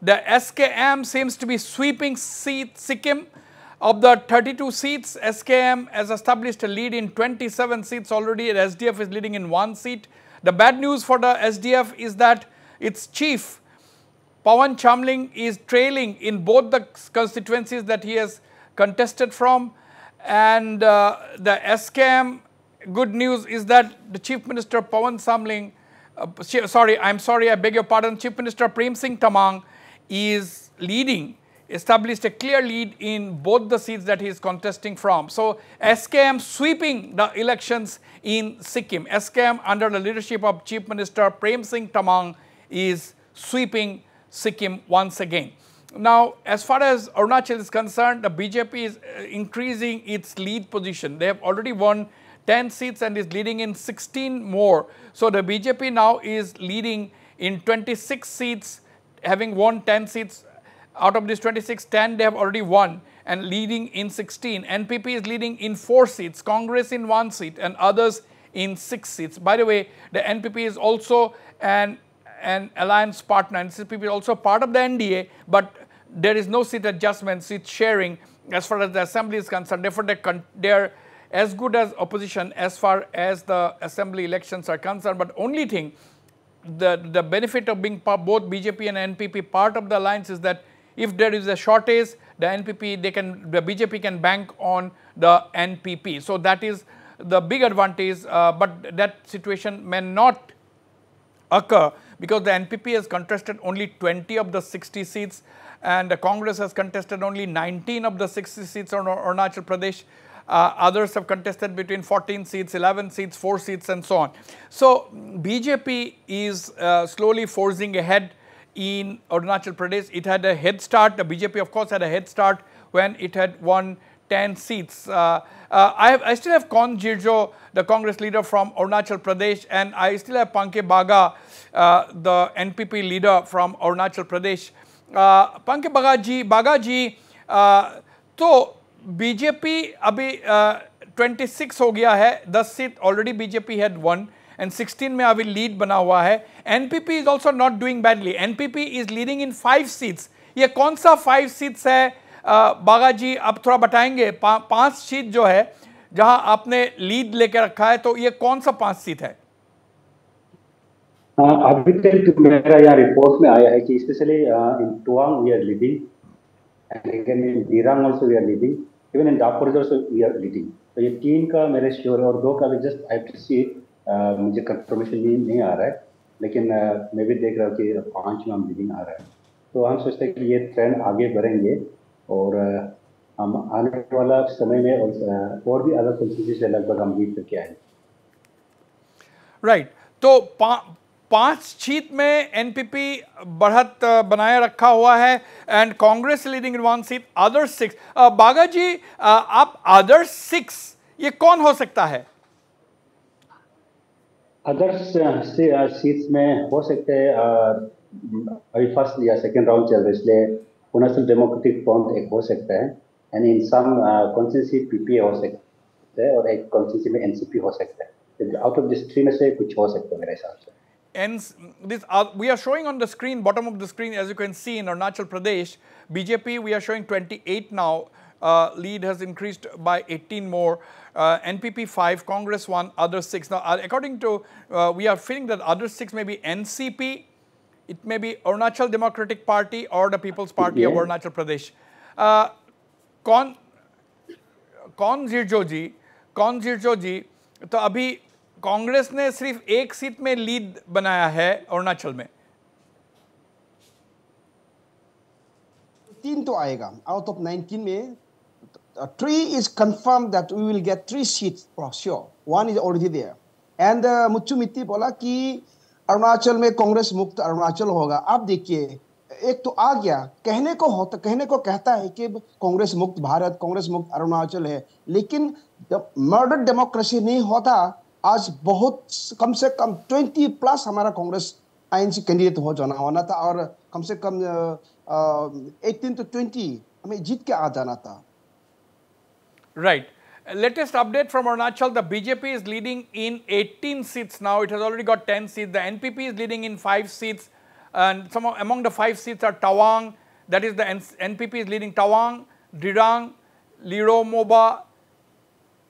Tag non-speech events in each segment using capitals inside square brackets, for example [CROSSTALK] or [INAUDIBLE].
the SKM seems to be sweeping seat Sikkim. Of the 32 seats, SKM has established a lead in 27 seats already. The SDF is leading in one seat. The bad news for the SDF is that its chief, Pawan Chamling, is trailing in both the constituencies that he has contested from. And uh, the SKM good news is that the Chief Minister Pawan Chamling, uh, sorry, I'm sorry, I beg your pardon, Chief Minister Prem Singh Tamang is leading, established a clear lead in both the seats that he is contesting from. So SKM sweeping the elections in Sikkim. SKM under the leadership of Chief Minister Prem Singh Tamang is sweeping Sikkim once again. Now, as far as Arunachal is concerned, the BJP is uh, increasing its lead position. They have already won 10 seats and is leading in 16 more. So, the BJP now is leading in 26 seats, having won 10 seats. Out of these 26, 10 they have already won and leading in 16. NPP is leading in 4 seats, Congress in 1 seat and others in 6 seats. By the way, the NPP is also an an alliance partner and is also part of the NDA, but there is no seat adjustment, seat sharing as far as the assembly is concerned. Therefore, they are as good as opposition as far as the assembly elections are concerned. But only thing, the, the benefit of being both BJP and NPP part of the alliance is that if there is a shortage, the NPP, they can, the BJP can bank on the NPP. So that is the big advantage, uh, but that situation may not occur because the NPP has contested only 20 of the 60 seats and the Congress has contested only 19 of the 60 seats on Arunachal Pradesh. Uh, others have contested between 14 seats, 11 seats, 4 seats and so on. So, BJP is uh, slowly forcing ahead in Arunachal Pradesh. It had a head start, the BJP of course had a head start when it had won 10 seats. Uh, uh, I, have, I, still have Kon Jirjo, the Congress leader from Arunachal Pradesh, and I still have Panke Baga, uh, the NPP leader from Arunachal Pradesh. Uh, Panke Baga ji, Baga ji, uh, तो BJP अभी twenty six हो गया है दस seat already BJP had one and sixteen में अभी lead बना हुआ है। NPP is also not doing badly NPP is leading in five seats ये कौन सा फाइव सीट्स है? बागा जी अब थोड़ा बताएँगे। पा, पाँच सीट जो है जहाँ आपने लीड लेके रखा है तो ये कौन सा पाँच सीट है? अभी तक मेरा यहाँ रिपोर्ट में आया है कि specially in Tawang we are leading and again in Dirang also we are leading even in Dapur also we are leading तो ये तीन का मेरे श्योर है और दो का भी जस्ट आई टू सी मुझे कंफर्मेशन नहीं, नहीं आ रहा है। लेकिन uh, मैं भी देख रहा हूँ कि पाँच में हम लीडिंग आ रहा है। तो हम सोचते हैं कि ये ट्रेंड आगे बढ़ेंगे और uh, हम आने वाला समय में और, और भी अलग कंस्टिट्यूंसी से लगभग हम जीत करके आए राइट right. तो पाँच सीट में एनपीपी बढ़त बनाए रखा हुआ है and Congress leading in one seat other six Baga ji आप अदर सिक्स ये कौन हो सकता है? अदर सीट्स में हो सकते हैं अभी फ़र्स्ट या सेकंड राउंड चल रहा इसलिए नेशनल डेमोक्रेटिक फ्रंट एक हो सकता है and in some constituency PPA हो सकता है और एक कॉन्स्टिट्यूंसी में एनसीपी हो सकता है। आउट ऑफ़ दिस थ्री में से कुछ हो सकता है मेरे हिसाब से। And this uh, we are showing on the screen, bottom of the screen, as you can see in Arunachal Pradesh, BJP, we are showing 28 now. Uh, lead has increased by 18 more. Uh, NPP 5, Congress 1, other 6. Now, uh, according to, uh, we are feeling that other 6 may be NCP, it may be Arunachal Democratic Party or the People's Party yeah. of Arunachal Pradesh. Uh, कौन कौन जीर्जो जी कौन जीर्जो जी तो अभी कांग्रेस ने सिर्फ़ एक seat में lead बनाया है अरुणाचल में। तीन तो आएगा। आउट ऑफ़ 19 में three is confirm that we will get three seats for sure one is already there and मुच्चू मित्ती बोला कि अरुणाचल में कांग्रेस मुक्त अरुणाचल होगा। आप देखिए, एक तो आ गया। कहने को होता, कहने को कहता है कि कांग्रेस मुक्त भारत, कांग्रेस मुक्त अरुणाचल है। लेकिन जब मर्डर डेमोक्रेसी नहीं होता आज बहुत कम से कम ट्वेंटी प्लस हमारा कांग्रेस आईएनसी कैंडिडेट हो जाना होना था और कम से कम एटीन टू ट्वेंटी हमें जीत के आ जाना था right right. latest update from Arunachal, the BJP is leading in 18 seats now. It has already got 10 seats. The NPP is leading in 5 seats. And some of, among the five seats are Tawang, that is the NPP is leading Tawang, Dirang, Liro Moba,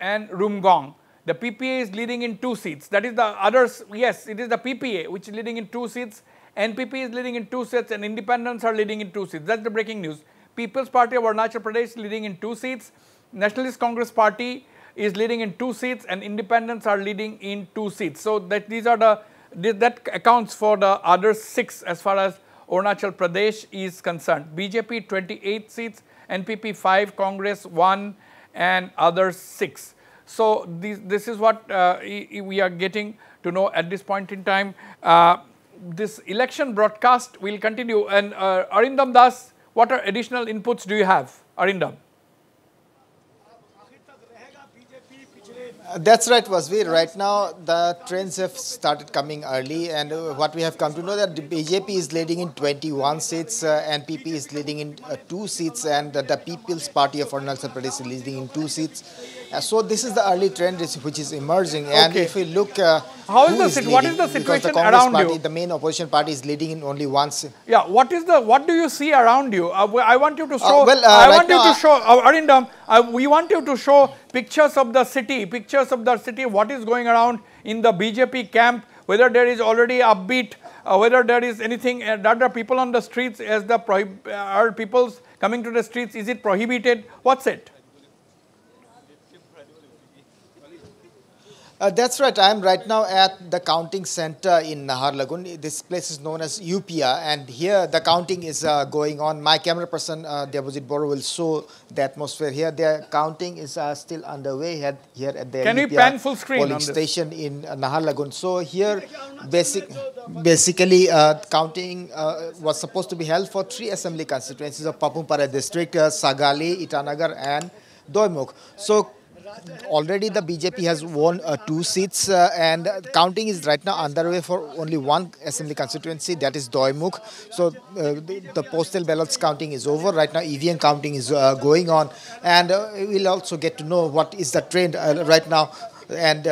and Rumgong. The PPA is leading in two seats. That is the others, yes, it is the PPA which is leading in two seats. NPP is leading in two seats and independents are leading in two seats. That's the breaking news. People's Party of Arunachal Pradesh leading in two seats. Nationalist Congress Party is leading in two seats and independents are leading in two seats. So that these are the, that accounts for the other six as far as Arunachal Pradesh is concerned. BJP 28 seats, NPP 5, Congress 1 and others 6. So this, this is what uh, we are getting to know at this point in time. Uh, this election broadcast will continue and uh, Arindam Das, what are additional inputs do you have? Arindam. That's right, Vasveer. Right now, the trends have started coming early, and uh, what we have come to know that the BJP is leading in 21 seats, uh, NPP is leading in uh, two seats, and uh, the People's Party of Arunachal Pradesh is leading in two seats. Uh, so this is the early trend which is emerging, and if we look, uh, how is the leading, what is the situation the around party, you? The main opposition party is leading in only one. Yeah, what is the what do you see around you? I want you to show. well, I right want you to show, Arindam. we want you to show pictures of the city, pictures of the city. What is going around in the BJP camp? Whether there is already upbeat, uh, whether there is anything uh, that are people on the streets as the are people's coming to the streets. Is it prohibited? What's it? Uh, that's right. I am right now at the counting center in Naharlagun. This place is known as UPIA, and here the counting is uh, going on. My camera person, uh, Debojit Boro, will show the atmosphere here. The counting is uh, still underway here, here at the Can UPIA pan full screen polling station in uh, Naharlagun. So here, basic, basically, uh, counting uh, was supposed to be held for three assembly constituencies of Papumpara district, Sagali, Itanagar, and Doimuk. So already the BJP has won uh, two seats uh, and counting is right now underway for only one assembly constituency that is Doimuk. So uh, the, the, postal ballots counting is over. Right now EVM counting is uh, going on and uh, we'll also get to know what is the trend uh, right now. And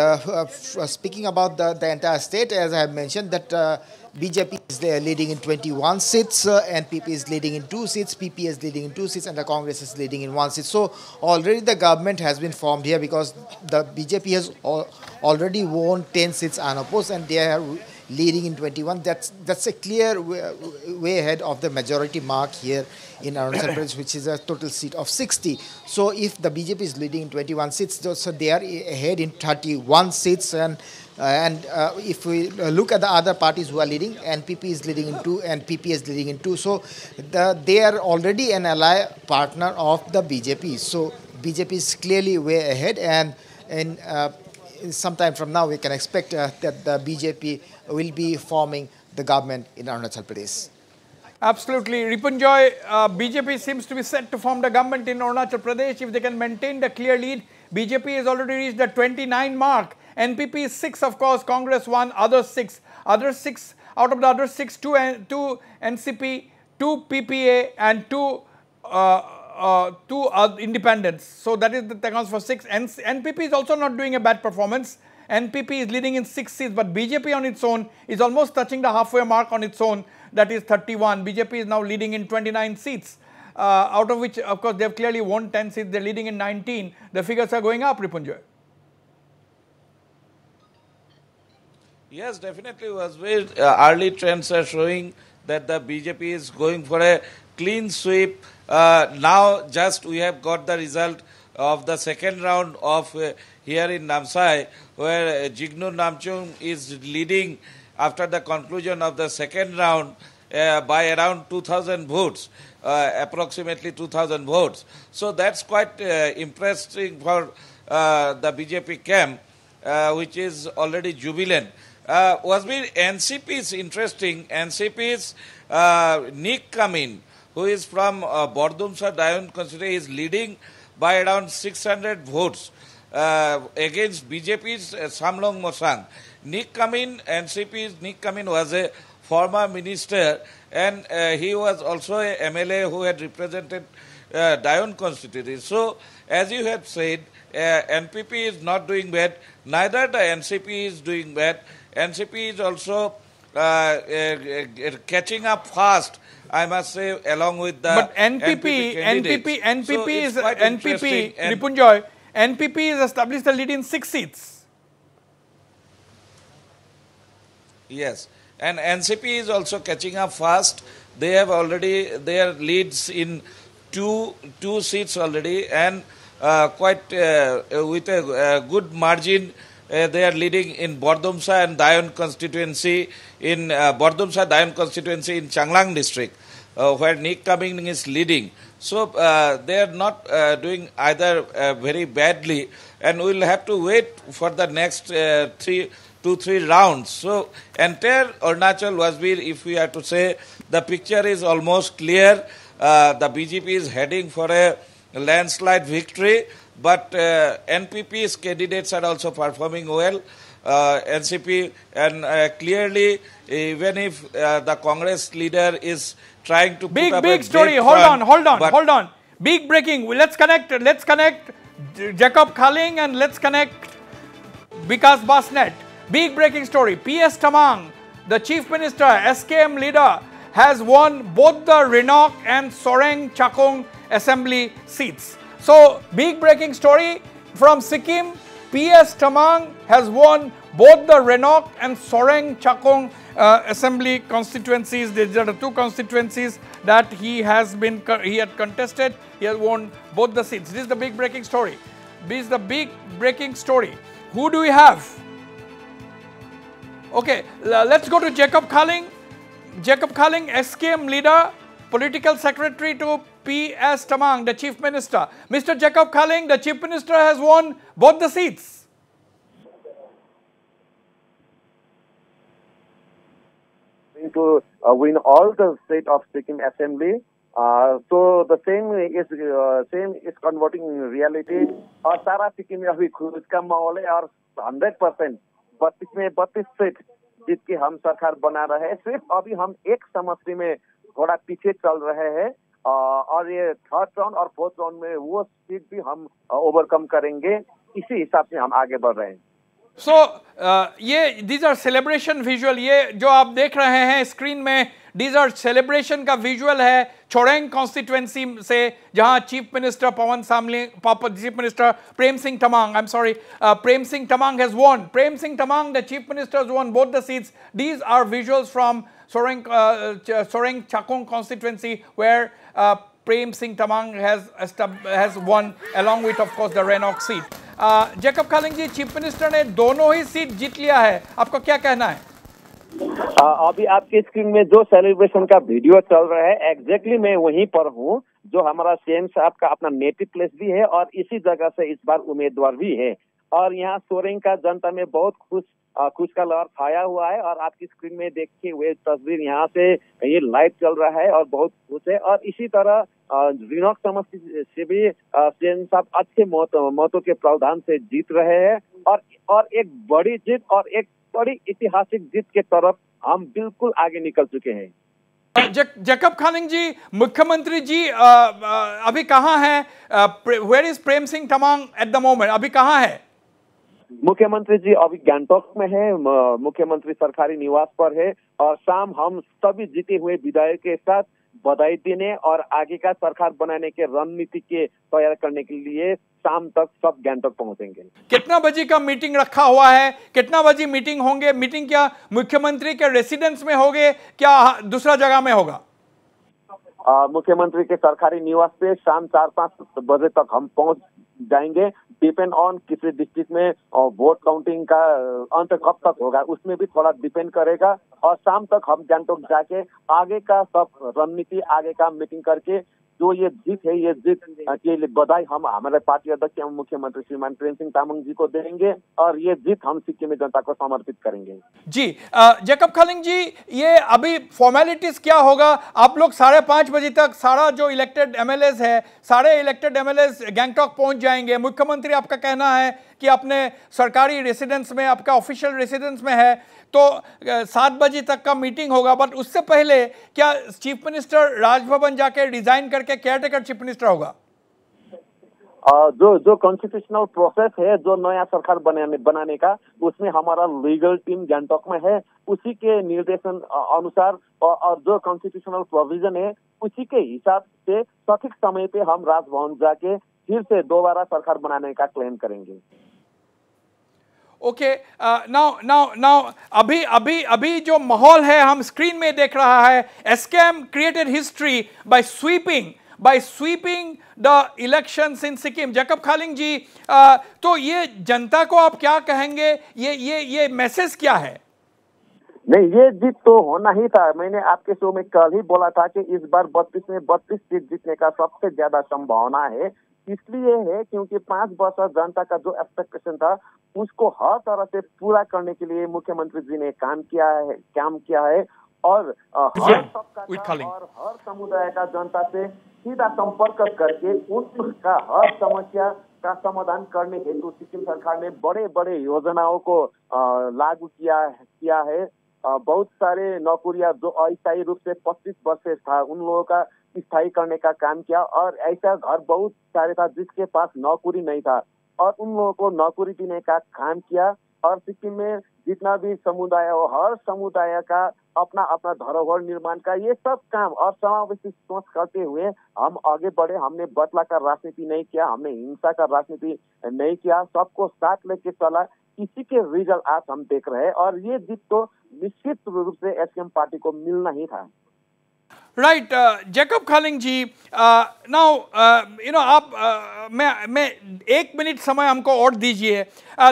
speaking about the, the entire state, as I have mentioned, that BJP is there leading in 21 seats, uh, NPP is leading in two seats, PP is leading in two seats, and the Congress is leading in one seat. So already the government has been formed here because the BJP has al already won 10 seats unopposed, and they are leading in 21. That's that's a clear way, way ahead of the majority mark here in Arunachal [COUGHS] Pradesh, which is a total seat of 60. So if the BJP is leading in 21 seats, so they are ahead in 31 seats and uh, and uh, if we uh, look at the other parties who are leading, NPP is leading in two and PP is leading in two. So the, they are already an ally partner of the BJP. So BJP is clearly way ahead and in, uh, sometime from now we can expect uh, that the BJP will be forming the government in Arunachal Pradesh. Absolutely. Ripunjoy, uh, BJP seems to be set to form the government in Arunachal Pradesh. If they can maintain the clear lead, BJP has already reached the 29 mark NPP is 6 of course, Congress 1, other 6. Other 6, out of the other 6, 2, two NCP, 2 PPA and 2 uh, two uh, independents. So that is the accounts for 6. N NPP is also not doing a bad performance. NPP is leading in 6 seats, but BJP on its own is almost touching the halfway mark on its own, that is 31. BJP is now leading in 29 seats, uh, out of which, of course, they have clearly won 10 seats, they're leading in 19. The figures are going up, Ripunjoy. Yes, definitely was very uh, early trends are showing that the BJP is going for a clean sweep. Uh, now just we have got the result of the second round of uh, here in Namsai where uh, Jignu Namchung is leading after the conclusion of the second round uh, by around 2000 votes, uh, approximately 2000 votes. So that's quite uh, impressive for uh, the BJP camp, which is already jubilant. Was being NCP is interesting. NCP is uh, Nick Kamin, who is from uh, Bordumsa Dayan constituency, is leading by around 600 votes uh, against BJP's uh, Samlong Mosang. Nick Kamin, NCP's Nick Kamin was a former minister and uh, he was also a MLA who had represented uh, constituency. So, as you have said, uh, NPP is not doing bad, neither the NCP is doing bad. NCP is also catching up fast. I must say, along with the but NPP, NPP, NPP, NPP So is NPP. Ripunjoy, NPP is established the lead in six seats. Yes, and NCP is also catching up fast. They have already their leads in two two seats already, and uh, quite uh, with a uh, good margin. Uh, they are leading in Bordomsa and Dayon constituency in uh, Bordomsa Dayon constituency in Changlang district, uh, where Nick Cumming is leading. So uh, they are not uh, doing either very badly, and we will have to wait for the next three two, three rounds. So entire Arunachal Wasbir, if we are to say, the picture is almost clear. The BJP is heading for a landslide victory, but uh, NPP's candidates are also performing well. Uh, NCP and uh, clearly, even if uh, the Congress leader is trying to Big, big story. Hold front, on, hold on, hold on. Big breaking. Let's connect. Let's connect Jacob Khaling and let's connect Vikas Basnet. Big breaking story. PS Tamang, the chief minister, SKM leader, has won both the Rinok and Soreng Chakong assembly seats. So, big breaking story from Sikkim. PS Tamang has won both the Renok and Soreng Chakong uh, assembly constituencies. These are the two constituencies that he has been he had contested. He has won both the seats. This is the big breaking story. This is the big breaking story. Who do we have? Okay, let's go to Jacob Khaling. Jacob Khaling, SKM leader, political secretary to P.S. Tamang, the chief minister. Mr. Jacob Khaling, the chief minister has won both the seats. to uh, win all the state of Sikkim assembly. Uh, so the same is uh, same is converting reality. और सारा सिक्किम में अभी खुद का माहौल है और hundred percent बत्तीस में बत्तीस जीत हम सरकार बना रहे हैं सिर्फ़ अभी हम एक समस्ती में थोड़ा पीछे चल रहे हैं अ, और ये थर्ड राउंड और फोर्थ राउंड में वो सीट भी हम ओवरकम करेंगे। इसी हिसाब से हम आगे बढ़ रहे हैं। सो so, ये दीज आर सेलिब्रेशन विजुअल ये जो आप देख रहे हैं स्क्रीन में दीज आर सेलिब्रेशन का विजुअल है छोड़ेंग कॉन्स्टिट्युएंसी से जहाँ chief minister Pawan Chamling chief minister Prem Singh Tamang I am sorry Prem Singh Tamang has won. Prem Singh Tamang the chief minister won both the seats. These are visuals from Soreng uh, Soreng Chakong constituency where uh, Prem Singh Tamang has has won along with of course the Renok seat. Uh, Jacob Khaling ji chief minister ने दोनों ही seat जीत लिया है। आपको क्या कहना है? अभी आपके स्क्रीन में जो सेलिब्रेशन का वीडियो चल रहा है एग्जैक्टली मैं वहीं पर हूँ जो हमारा सीएम साहब का अपना नेटिव प्लेस भी है और इसी जगह से इस बार उम्मीदवार भी है। और यहाँ सोरेंग का जनता में बहुत खुश खुश का लहर छाया हुआ है और आपकी स्क्रीन में देखिए हुए तस्वीर यहाँ से ये लाइव चल रहा है और बहुत खुश है और इसी तरह आ, रिनोक समस्ती से भी आ, सीएम साहब अच्छे मत, के प्रावधान से जीत रहे हैं और और एक बड़ी जीत और एक बड़ी ऐतिहासिक जीत के तरफ़ हम बिल्कुल आगे निकल चुके हैं। जक, जैकब खालिंग जी मुख्यमंत्री जी अ, अ, अभी कहाँ हैं? Where is Prem Singh Tamang at the moment अभी कहाँ है? मुख्यमंत्री जी अभी गैंगटॉक में है मुख्यमंत्री सरकारी निवास पर है और शाम हम सभी जीते हुए विधायक के साथ बधाई देने और आगे का सरकार बनाने के रणनीति के तैयार करने के लिए शाम तक सब गैंगटॉक पहुँचेंगे। कितना बजे का मीटिंग रखा हुआ है? कितना बजे मीटिंग होंगे? मीटिंग क्या मुख्यमंत्री के रेसिडेंस में होगे? क्या दूसरा जगह में होगा? मुख्यमंत्री के सरकारी निवास पे शाम चार पाँच बजे तक हम पहुँच जाएँगे। डिपेंड ऑन किसी डिस्ट्रिक्ट में वोट काउंटिंग का अंत कब तक होगा, उसमें भी थोड़ा डिपेंड करेगा। और शाम तक हम गैंगटोक जाके आगे का सब रणनीति, आगे का मीटिंग करके जो ये जीत है ये जीत के लिए बधाई हम हमारे पार्टी अध्यक्ष एवं मुख्यमंत्री श्रीमान प्रेम सिंह तामंग जी को देंगे और ये जीत हम सिक्किम में जनता को समर्पित करेंगे। जी जैकब खालिंग जी ये अभी फॉर्मेलिटीज क्या होगा? आप लोग साढ़े पाँच बजे तक सारा जो इलेक्टेड एमएलए है सारे इलेक्टेड एमएलए गैंगटॉक पहुँच जाएँगे। मुख्यमंत्री आपका कहना है कि अपने सरकारी रेसिडेंस में, आपका ऑफिशियल रेसिडेंस में है तो सात बजे तक का मीटिंग होगा बट उससे पहले क्या चीफ मिनिस्टर राजभवन जाके रिजाइन करके केयर टेकर चीफ मिनिस्टर होगा जो जो कॉन्स्टिट्यूशनल प्रोसेस है, जो नया सरकार बनाने बनाने का, उसमें हमारा लीगल टीम गैंगटॉक में है, उसी के निर्देशन अनुसार और जो कॉन्स्टिट्यूशनल प्रोविज़न है, उसी के हिसाब से सठिक समय पे हम राजभवन जाके फिर से दोबारा सरकार बनाने का क्लेम करेंगे। ओके नाउ नाउ नाउ अभी अभी अभी जो माहौल है हम स्क्रीन में देख रहा है SKM created history by sweeping by sweeping the elections in Sikkim Jacob Khaling ji uh, तो ये जनता को आप क्या कहेंगे? ये ये ये मैसेज क्या है? नहीं ये जीत तो होना ही था। मैंने आपके शो में कल ही बोला था कि इस बार बत्तीस में बत्तीस सीट जीतने का सबसे ज़्यादा संभावना है। इसलिए है क्योंकि पाँच वर्ष जनता का जो एक्सपेक्टेशन था उसको हर तरह से पूरा करने के लिए मुख्यमंत्री जी ने काम किया है काम किया है और हर Yeah, तबका with का Khalid. और हर समुदाय का जनता से सीधा संपर्क करके उनका हर समस्या का समाधान करने हेतु सिक्किम सरकार ने बड़े बड़े योजनाओं को लागू किया किया है बहुत सारे नौकरियाँ जो अस्थायी रूप से 25 वर्ष था उन लोगों का स्थायी करने का काम किया और ऐसा घर बहुत सारे था जिसके पास नौकरी नहीं था। और उन लोगों को नौकरी देने का काम किया और सिक्किम में जितना भी समुदाय हो, हर समुदाय का अपना अपना धरोहर निर्माण का ये सब काम और समावेशी सोच करते हुए हम आगे बढ़े। हमने बदला का राजनीति नहीं किया, हमने हिंसा का राजनीति नहीं किया। सबको साथ लेके चला। इसी के रिज़ल्ट आज हम देख रहे हैं और ये जीत तो निश्चित रूप से एसकेएम पार्टी को मिलना ही था। Right Jacob Khaling ji now you know आप uh, मैं मैं एक मिनट समय हमको और दीजिए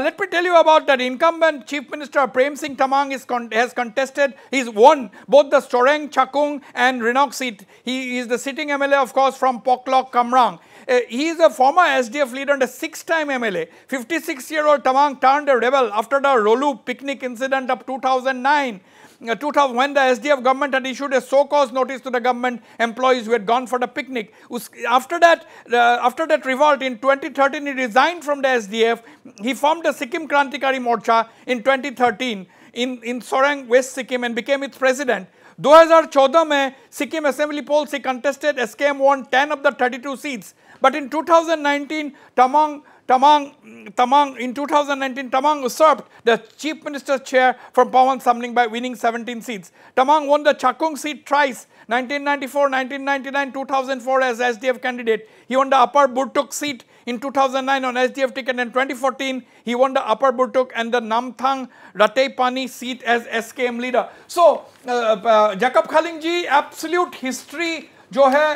let me tell you about that incumbent chief minister Prem Singh Tamang is con- has contested he's won both the Storeng Chakung and Rinok seat he is the sitting MLA of course from Poklok Kamrang Uh, he is a former SDF leader and a six-time MLA. 56-year-old Tamang turned a rebel after the Rolu picnic incident of 2009. Uh, 2000 when the SDF government had issued a so-cause notice to the government employees who had gone for the picnic. Us- After that, uh, after that revolt in 2013, he resigned from the SDF. He formed the Sikkim Krantikari Morcha in 2013 in in Sorang, West Sikkim, and became its president. 2014 में Sikkim assembly पोल से contested SKM won 10 of the 32 seats. But in 2019, Tamang Tamang, Tamang, in 2019, Tamang usurped the chief minister's chair from Pawan Samling by winning 17 seats. Tamang won the Chakung seat thrice, 1994, 1999, 2004 as SDF candidate. He won the Upper Burtuk seat in 2009 on SDF ticket and 2014 he won the Upper Burtuk and the Namthang Ratepani seat as SKM leader. So, uh, uh, Jacob Khaling ji, absolute history जो है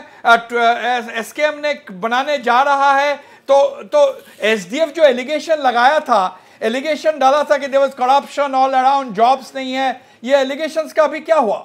S K M ने बनाने जा रहा है तो तो S D F जो एलिगेशन लगाया था एलिगेशन डाला था कि there was corruption all around jobs नहीं है, ये एलिगेशन का अभी क्या हुआ?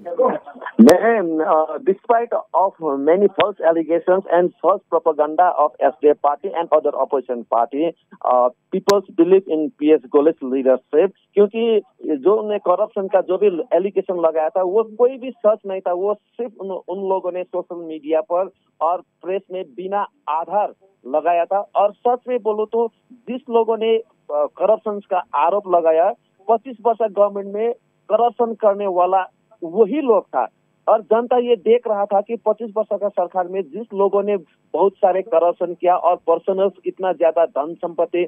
Then, uh, despite of many false allegations and false propaganda of SDF party and other opposition party, uh, people believe in PS Gole's leadership क्योंकि जो उन्हें करप्शन का जो भी एलिगेशन लगाया था वो कोई भी सच नहीं था वो सिर्फ़ उन, उन लोगों ने सोशल मीडिया पर और प्रेस में बिना आधार लगाया था और सच में बोलो तो जिस लोगों ने करप्शन का आरोप लगाया पच्चीस वर्ष गवर्नमेंट में करप्शन करने वाला वही लोग था। और जनता ये देख रहा था कि 25 वर्ष का सरकार में जिस लोगों ने बहुत सारे करप्शन किया और पर्सनल इतना ज़्यादा धन संपत्ति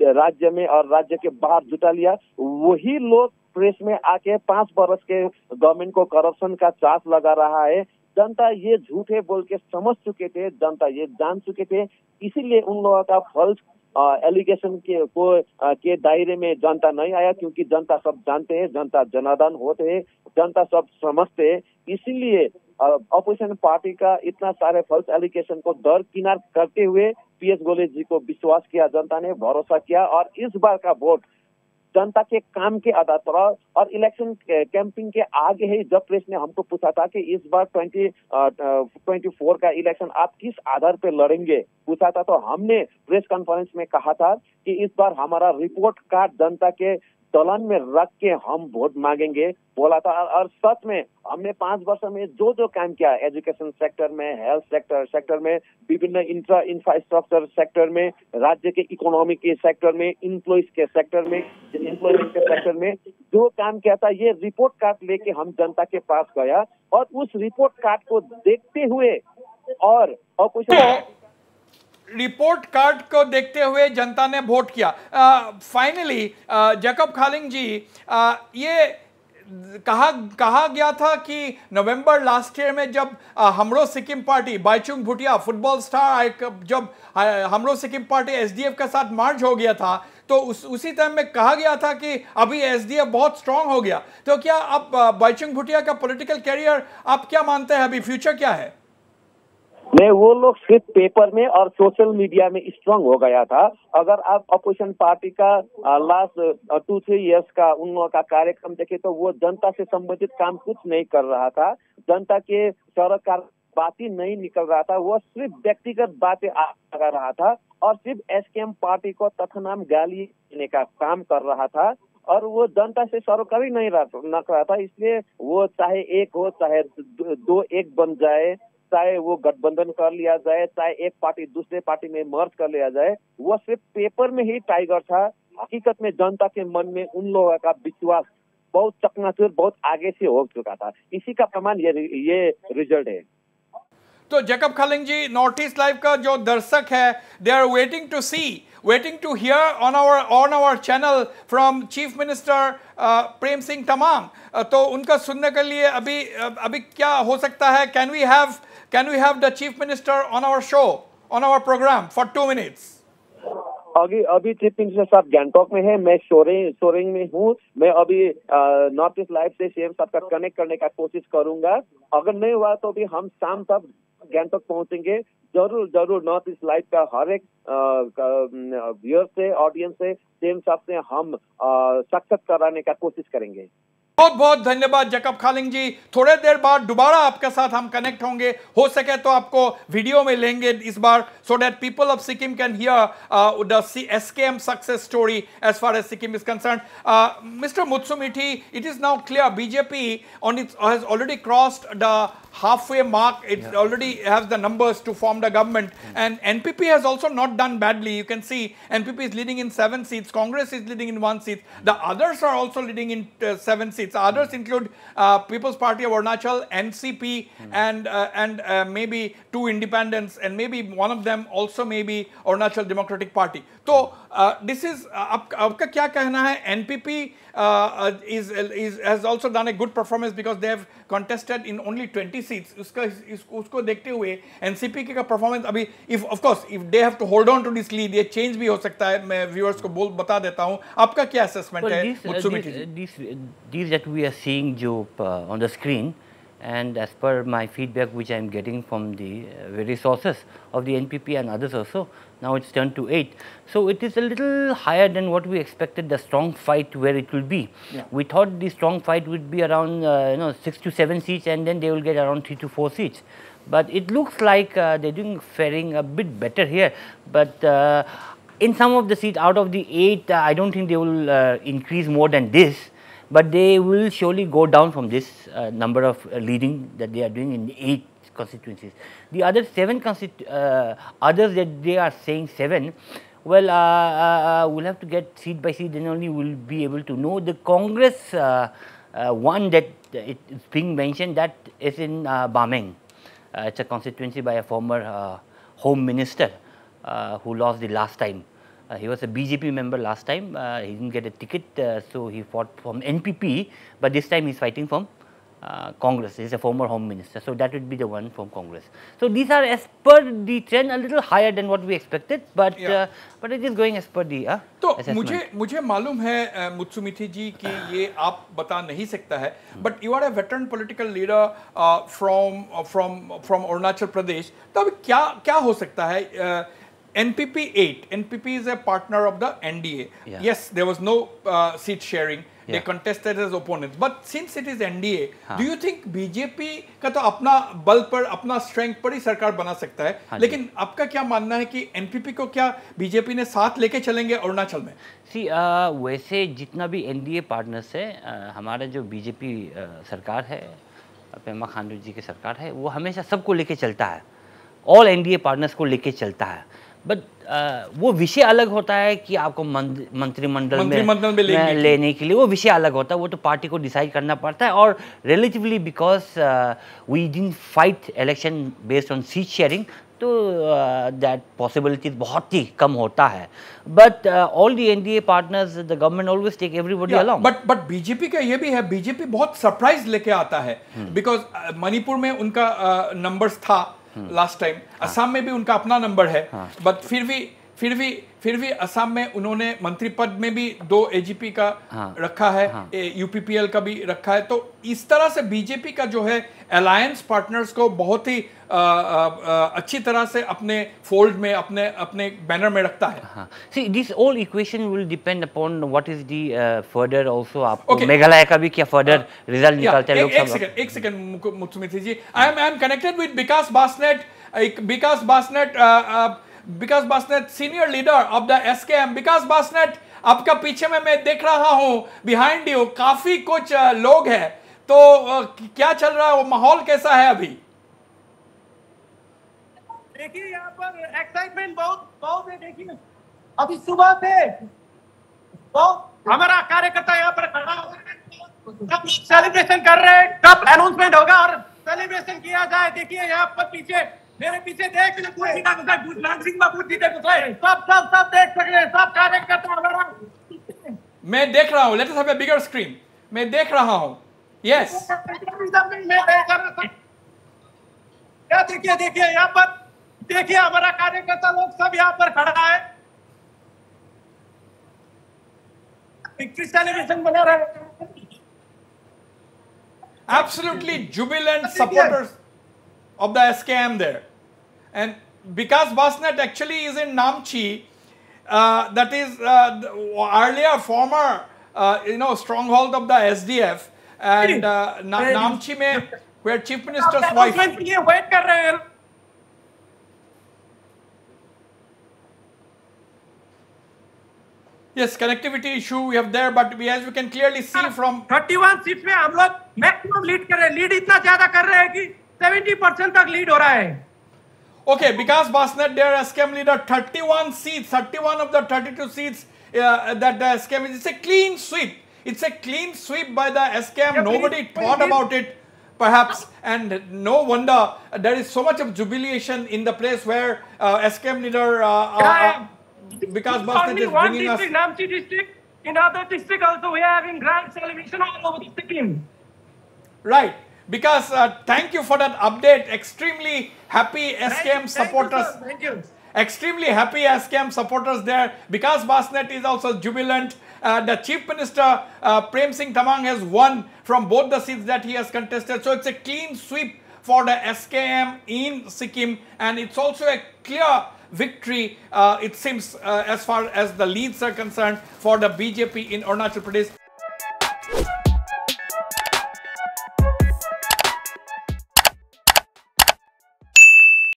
राज्य में और राज्य के बाहर जुटा लिया, वही लोग प्रेस में आके पाँच वर्ष के गवर्नमेंट को करप्शन का चार्ज लगा रहा है। जनता ये झूठे बोल के समझ चुके थे, जनता ये जान चुके थे। इसीलिए उन लोगों का फल्स एलिगेशन के को आ, के दायरे में जनता नहीं आया क्योंकि जनता सब जानते हैं जनता जनादान होते हैं जनता सब समझते हैं। इसीलिए अपोजिशन पार्टी का इतना सारे फॉल्स एलिगेशन को दरकिनार करते हुए पीएस गोले जी को विश्वास किया जनता ने भरोसा किया और इस बार का वोट जनता के काम के आधार पर और इलेक्शन कैंपिंग के आगे ही जब प्रेस ने हमको पूछा था कि इस बार ट्वेंटी ट्वेंटी फोर का इलेक्शन आप किस आधार पे लड़ेंगे? पूछा था तो हमने प्रेस कॉन्फ्रेंस में कहा था कि इस बार हमारा रिपोर्ट कार्ड जनता के दलन में रख के हम वोट मांगेंगे। बोला था, और सच में, हमने पाँच वर्ष में जो जो काम किया, एजुकेशन सेक्टर में, हेल्थ सेक्टर सेक्टर में, विभिन्न इंफ्रा, इंफ्रास्ट्रक्चर सेक्टर में, राज्य के इकोनॉमी के सेक्टर में इम्प्लॉइज के सेक्टर में एम्प्लॉयमेंट के सेक्टर में, जो काम किया था, ये रिपोर्ट कार्ड लेके हम जनता के पास गया और उस रिपोर्ट कार्ड को देखते हुए और तो रिपोर्ट कार्ड को देखते हुए जनता ने वोट किया। फाइनली जैकब खालिंग जी आ, ये कहा कहा गया था कि नवंबर लास्ट ईयर में जब Hamro Sikkim party Baichung Bhutia football star जब हमरो सिक्किम पार्टी एसडीएफ के साथ मार्च हो गया था तो उस उसी टाइम में कहा गया था कि अभी एसडीएफ बहुत स्ट्रांग हो गया। तो क्या अब बाइचुंग भुटिया का पॉलिटिकल कैरियर आप क्या मानते हैं? अभी फ्यूचर क्या है? नहीं वो लोग सिर्फ़ पेपर में और सोशल मीडिया में स्ट्रांग हो गया था। अगर आप अपोजिशन पार्टी का लास्ट टू थ्री इयर्स का, उन लोगों का कार्यक्रम देखे तो वो जनता से संबंधित काम कुछ नहीं कर रहा था। जनता के सरकार बात ही नहीं निकल रहा था। वो सिर्फ़ व्यक्तिगत बातें लगा रहा था और सिर्फ़ एसकेएम पार्टी को तथनाम गाली देने का काम कर रहा था और वो जनता से सरोकार ही नहीं रख रहा था। इसलिए वो चाहे एक हो, चाहे दो एक बन जाए चाहे वो गठबंधन कर लिया जाए, चाहे एक पार्टी दूसरे पार्टी में मर्ज कर लिया जाए, वो सिर्फ़ पेपर में ही टाइगर था। हकीकत में जनता के मन में उन लोगों का विश्वास बहुत चकनाचूर, बहुत आगे से हो चुका था। इसी का प्रमाण ये ये रिज़ल्ट है। तो Jacob Khaling ji North East Live का जो दर्शक है they are waiting to see waiting to hear on our on our channel from chief minister Prem Singh Tamang तो उनका सुनने के लिए अभी अभी क्या हो सकता है? Can we have Can we have the chief minister on our show, on our program for two minutes? अभी अभी चीफ मिनिस्टर साहब गैंगटॉक में है मैं सोरेंग सोरेंग में हूँ। मैं अभी नॉर्थ ईस्ट लाइव से सीएम साहब का कनेक्ट करने का कोशिश करूँगा। अगर नहीं हुआ तो भी हम शाम तक गैंगटॉक पहुँचेंगे। ज़रूर ज़रूर, नॉर्थ ईस्ट लाइव का हर एक व्यूअर से, ऑडियंस से सीएम साहब से हम साक्षात कराने का कोशिश करेंगे। बहुत बहुत धन्यवाद, जकब खालिंग जी। थोड़े देर बाद दोबारा आपके साथ हम कनेक्ट होंगे। हो सके तो आपको वीडियो में लेंगे इस बार so that people of Sikkim can hear the S K M success story as far as Sikkim is concern mister मुत्सुमिठी it is now clear BJP on its has already crossed the halfway mark. It yeah. already has the numbers to form the government. Mm. And NPP has also not done badly. You can see NPP is leading in seven seats. Congress is leading in one seat. The others are also leading in uh, seven seats. Others mm. include uh, People's Party of Arunachal, NCP, mm. and uh, and uh, maybe two independents, and maybe one of them also maybe Arunachal Democratic Party. So uh, this is आप आपका क्या कहना है? Uh, is is has also done a good performance because they have contested in only 20 seats. उसका उसको देखते हुए NCP का परफॉर्मेंस अभी if of course if they have to hold on to this lead ये चेंज भी हो सकता है। मैं व्यूअर्स को बोल बता देता हूँ। आपका क्या असेसमेंट है this this that we are seeing जो on the screen and as per my feedback which I am getting from the uh, various sources of the NPP and others also, now it's turned to 8. So it is a little higher than what we expected the strong fight where it will be. Yeah. We thought the strong fight would be around uh, you know 6 to 7 seats and then they will get around 3 to 4 seats. But it looks like uh, they're doing faring a bit better here. But uh, in some of the seats out of the 8, uh, I don't think they will uh, increase more than this. But they will surely go down from this number of leading that they are doing in 8 constituencies. The other seven uh, others that they are saying seven, well, uh, uh, uh, we'll have to get seat by seat, then only we'll be able to know. The Congress uh, uh, one that it is being mentioned that is in uh, Bameng. it's a constituency by a former home minister who lost the last time. He was a BJP member last time. Uh, he didn't get a ticket, uh, so he fought from NPP. But this time he's fighting from uh, Congress. He's a former Home Minister, so that would be the one from Congress. So these are as per the trend a little higher than what we expected, but yeah. uh, but it is going as per the. Uh, तो मुझे मुझे मालूम है मुत्सुमिथि जी कि ये आप बता नहीं सकता है but you are a veteran political leader from from from Arunachal Pradesh तो अभी क्या क्या हो सकता है NPP 8 NPP is a partner of the NDA yeah. yes there was no uh, seat sharing. Yeah. they contested as opponents. But since it is NDA हाँ. do you think BJP का तो अपना बल पर अपना स्ट्रेंथ पर ही सरकार बना सकता है? हाँ लेकिन आपका क्या मानना है कि एनपीपी को क्या बीजेपी ने साथ लेके चलेंगे अरुणाचल में? सी uh, वैसे जितना भी एनडीए पार्टनर्स है uh, हमारा जो बीजेपी uh, सरकार है पेमा खांडू जी की सरकार है वो हमेशा सबको लेके चलता है। ऑल एनडीए पार्टनर्स को लेके चलता है। बट uh, वो विषय अलग होता है कि आपको मंत्रिमंडल में, मंत्रिमंडल में लेने, लेने के लिए वो विषय अलग होता है वो तो पार्टी को डिसाइड करना पड़ता है। और relatively because we didn't fight election based on seat sharing तो दैट uh, पॉसिबिलिटीज बहुत ही कम होता है। But all the NDA partners the government always take everybody along but but BJP का ये भी है बीजेपी बहुत सरप्राइज़ लेके आता है। Because hmm. मणिपुर uh, में उनका नंबर्स uh, था। Last time. असम में भी उनका अपना नंबर है बट हाँ। फिर भी फिर भी फिर भी असम में उन्होंने मंत्री पद में भी दो एजीपी का हाँ, रखा है हाँ, यूपीपीएल का भी रखा है। तो इस तरह से बीजेपी का जो है अलायंस पार्टनर्स को बहुत ही आ, आ, आ, अच्छी तरह से अपने फोल्ड में अपने अपने बैनर में रखता है। See this all equation will depend upon what is the further also आप मेघालय का भी क्या फर्दर रिज़ल्ट निकलते हैं लोग एक सेकंड एक second मुत्सुमित ji. I am I am connected with Vikas Basnet Vikas Basnet Vikas Basnet senior leader of the SKM Vikas Basnet आपका पीछे में मैं देख रहा हूँ बिहाइंड यू काफ़ी कुछ लोग हैं। तो क्या चल रहा है? वो माहौल कैसा है अभी? देखिए, यहाँ पर एक्साइटमेंट बहुत बहुत है, देखिए। अभी सुबह से बहुत हमारा कार्यकर्ता यहाँ पर खड़ा कब सेलिब्रेशन कर रहे हैं कब अनाउंसमेंट होगा और सेलिब्रेशन किया जाए। देखिए, यहाँ पर पीछे मेरे पीछे देख सिंह बाबू जी सब सब सब देख सकते हैं सब कार्यकर्ता हमारा। मैं देख रहा हूँ। Let us have a bigger screen मैं देख रहा हूँ। यस क्या देखिए देखिए यहाँ पर देखिए हमारा कार्यकर्ता लोग सब यहाँ पर खड़ा है। बना रहे Absolutely jubilant supporters of the SKM there. And because Basnet actually is in Namchi, uh, that is uh, earlier former, uh, you know, stronghold of the SDF, and uh, Na Namchi में where Chief Minister's wife. wait कर रहे हैं. Yes, connectivity issue we have there, but we as we can clearly see from 31 seats में हम लोग maximum lead कर रहे हैं लीड इतना ज्यादा कर रहे हैं कि 70 परसेंट तक लीड हो रहा है Okay, because Basnet, their SKM leader, 31 seats, 31 of the 32 seats uh, that the SKM is, it's a clean sweep. It's a clean sweep by the SKM. Yeah, Nobody please, thought please. about it, perhaps, and no wonder there is so much of jubilation in the place where uh, SKM leader, uh, uh yeah, because Basnet is bringing us. Namchi district, in other district also we are having grand celebration all over the Sikkim. Right because uh, thank you for that update. Extremely happy SKM supporters. Thank you, thank you. Extremely happy SKM supporters there. Because Basnet is also jubilant. Uh, the Chief Minister uh, Prem Singh Tamang has won from both the seats that he has contested. So it's a clean sweep for the SKM in Sikkim and it's also a clear victory, uh, it seems, uh, as far as the leads are concerned for the BJP in Arunachal Pradesh.